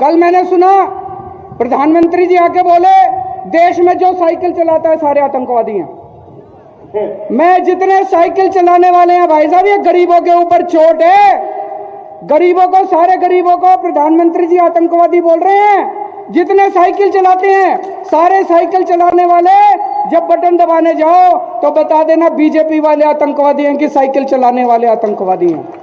कल मैंने सुना, प्रधानमंत्री जी आके बोले, देश में जो साइकिल चलाता है, सारे आतंकवादी हैं। मैं जितने साइकिल चलाने वाले हैं, भाई साहब, ये गरीबों के ऊपर चोट है। गरीबों को, सारे गरीबों को प्रधानमंत्री जी आतंकवादी बोल रहे हैं। जितने साइकिल चलाते हैं, सारे साइकिल चलाने वाले, जब बटन दबाने जाओ तो बता देना, बीजेपी वाले आतंकवादी हैं कि साइकिल चलाने वाले आतंकवादी हैं।